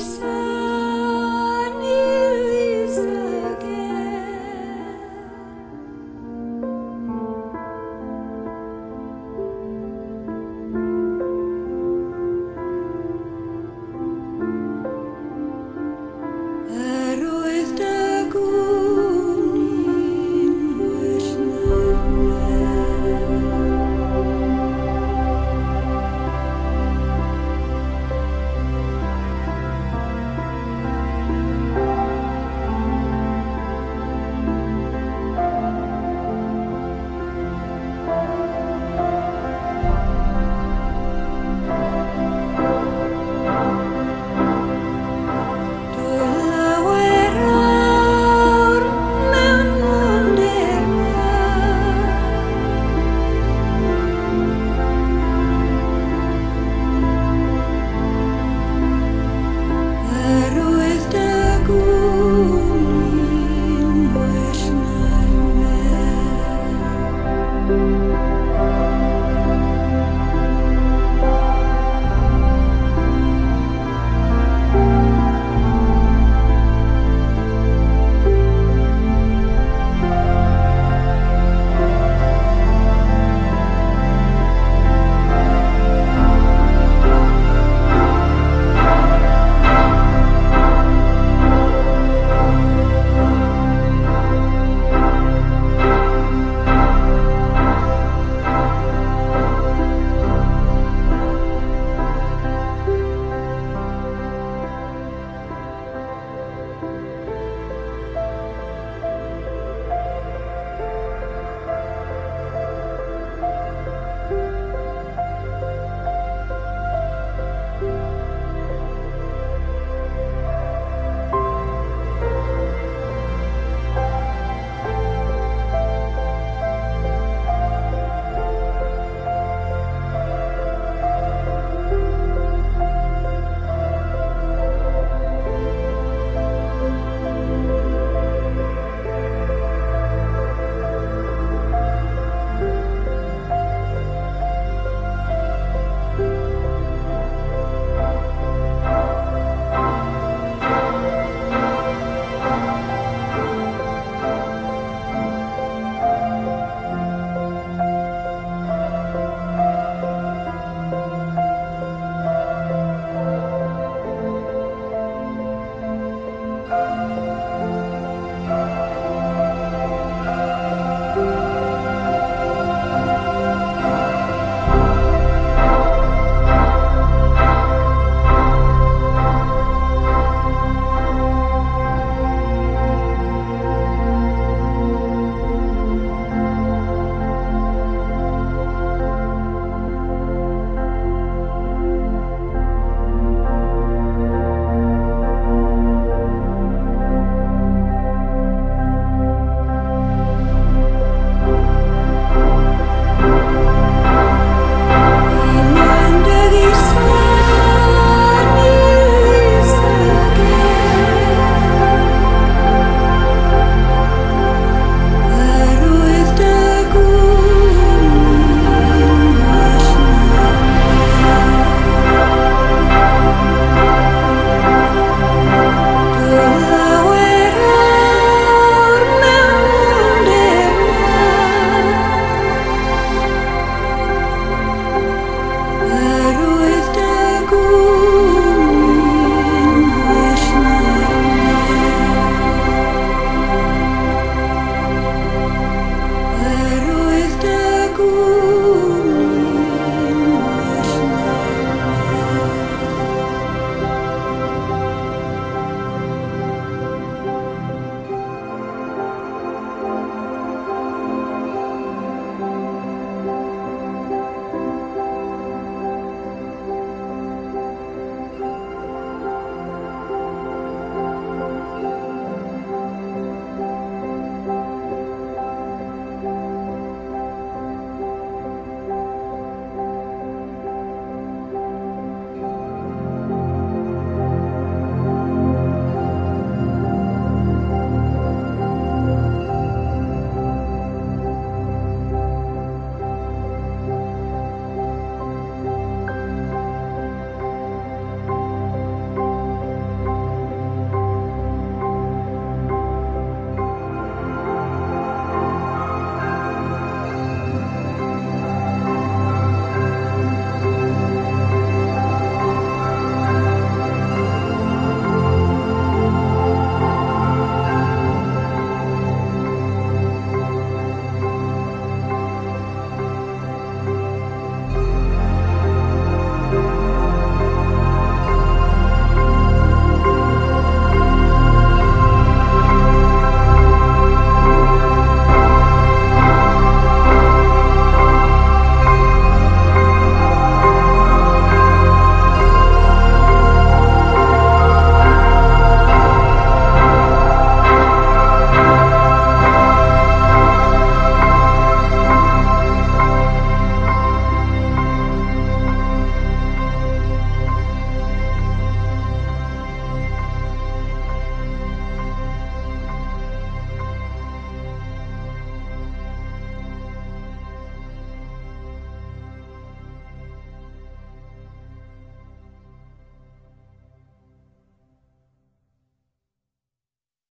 said.